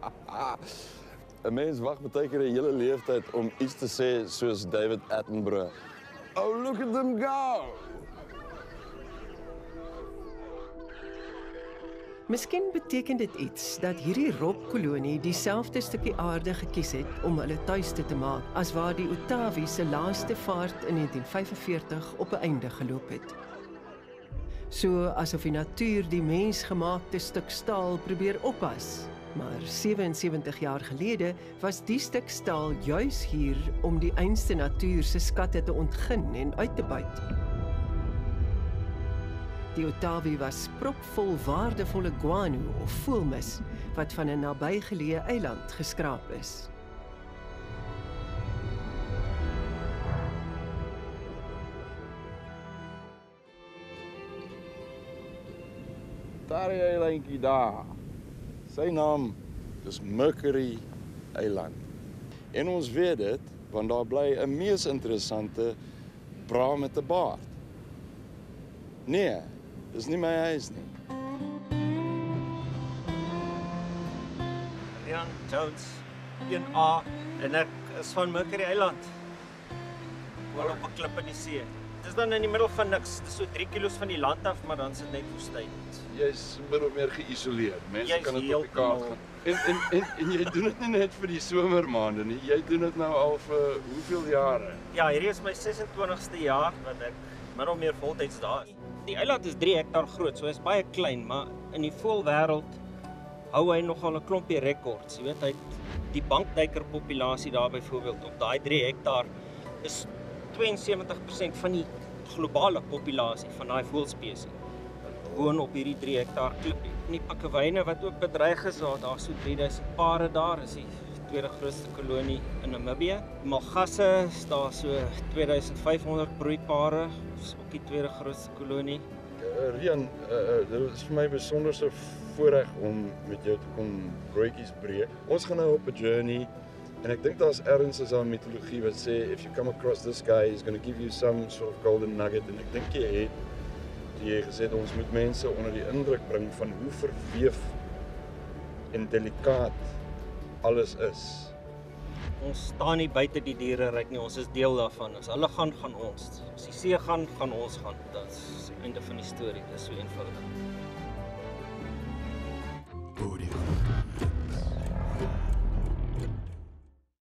'n Mens wag baie keer 'n hele leeftyd om iets te sê soos David Attenborough. Oh, look at them go. Miskien beteken dit iets dat hierdie robkolonie dieselfde stukkie aarde gekies het om hulle tuiste te maak as waar die Otawie se laaste vaart in 1945 op 'n einde geloop het. So asof die natuur die mensgemaakte stuk staal probeer oppas. Maar 77 jaar gelede was die stuk staal juis hier om die einste natuur se skatte te ontgin en uit te buit. Die Otawie was propvol waardevolle guano of voelmis wat van 'n nabygeleë eiland geskraap is. Daar is 'n eilandjie daar. Sy naam is Mercury Eiland. En ons weet dit want daar bly 'n mees interessante bra met 'n baard. Nee, dis nie my huis nie. Jan Jones 1A en ek is van Mercury Eiland. Woon op 'n klip in die see. Is dan in die middel van niks. Dit is so 3 km van die land af, maar dan sit net woestyn. Jy's min of meer geïsoleer. Mense kan dit op die kaart gaan. En en en en jy doen dit nie net vir die somermaande nie. Jy doen dit nou al vir hoeveel jare? Ja, hierdie is my 26ste jaar wat ek min of meer voltyds daar is. Die eiland is 3 hektaar groot, so hy's baie klein, maar in die voëlwêreld hou hy nogal 'n klompie rekords. Jy weet hy het die bankduiker populasie daar byvoorbeeld op daai 3 hektaar is 72% van die globale populasie van daai voëlspesies woon op hierdie 3 hektaar klippie. En die pakkewyne wat ook bedreig is, daar daar's so 3000 pare daar, is die tweede grootste kolonie in Namibië. Malgasse is daar so 2500 broeipare, is ook die tweede grootste kolonie. Uh, Rian, uh, uh, dit is vir my besonderse voorreg om met jou te kom broodjies breek. Ons gaan nou op 'n journey en ek dink daar's ergens is daar mitologie wat sê if you come across this guy he's going to give you some sort of golden nugget en ek dink jy het jy gesê ons moet mense onder die indruk bring van hoe verweef en delikaat alles is. Ons staan nie buite die diereryk nie, ons is deel daarvan. As hulle gaan, gaan ons. As die see gaan, gaan ons gaan. Dit is die einde van die storie. Dit is so eenvoudig. Booty